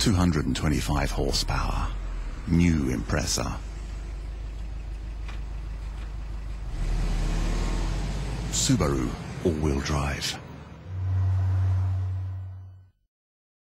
225 horsepower. New Impreza. Subaru all-wheel drive.